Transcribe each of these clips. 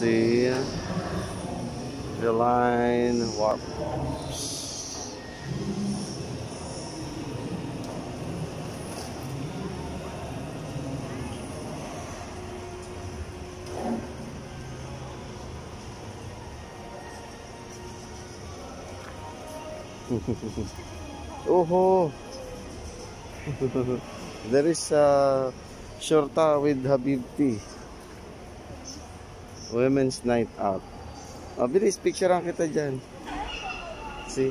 see the line warps. oh, there is a shorta with Habibti. Women's night out. Oh, bilis, picturean kita dyan. See?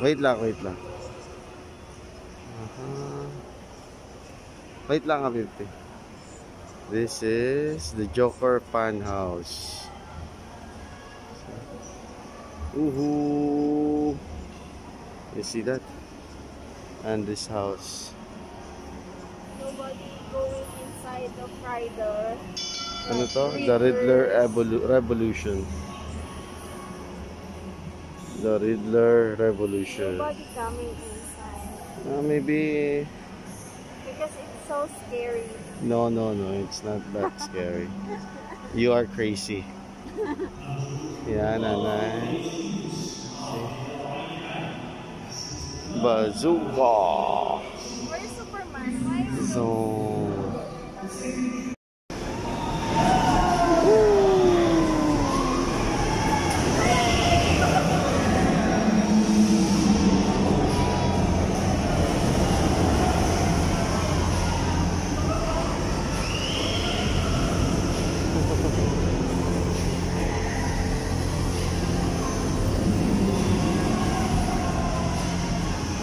Wait lang, wait lang. Aha. Wait lang, Habibti. This is the Joker Fan House. Woohoo! You see that? And this house. Nobody going inside the Rider. Ano to? The Riddler Evolu- Revolution. The Riddler Revolution. Nobody coming inside. Uh, maybe... Because it's so scary. No, no, no. It's not that scary. You are crazy. Yeah, nanay. Bazooka! Where's Superman? Why is So...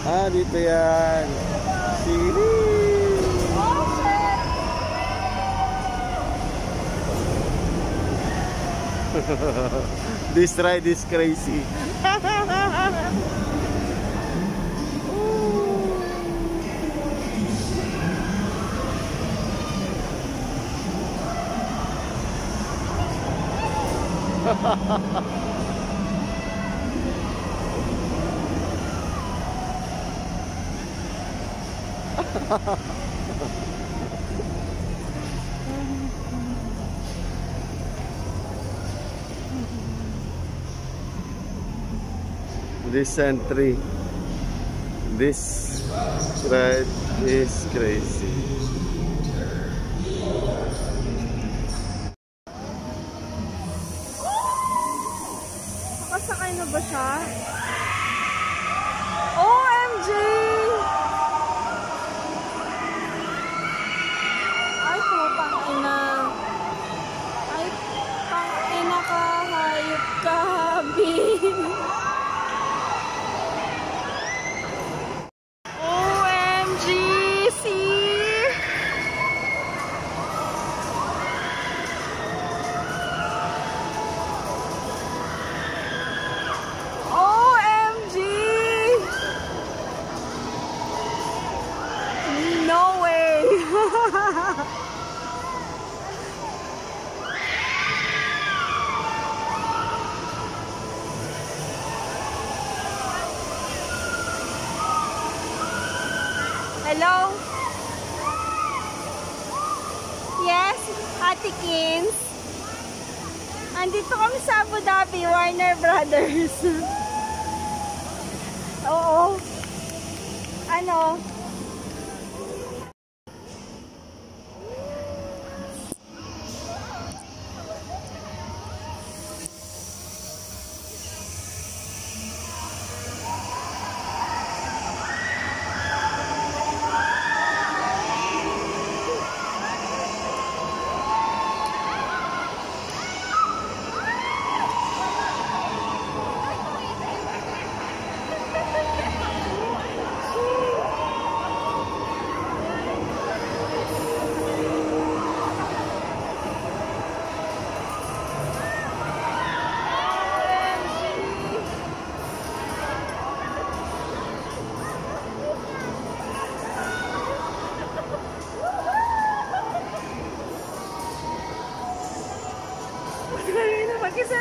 Aditya sini. This ride is crazy. ha ha ha ha This entry, this ride is crazy. Nakasakay na ba siya? Ina. Ay, pang ina ka, hayop ka, habi. Hello? Yes, Ate Kins? Andito kami sa Abu Dhabi, Warner Brothers. Oo. Ano?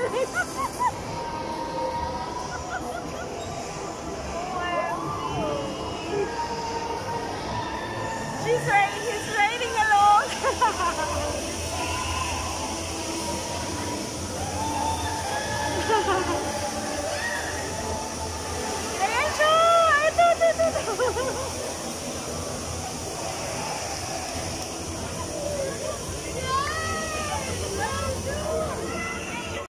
Oh, my God.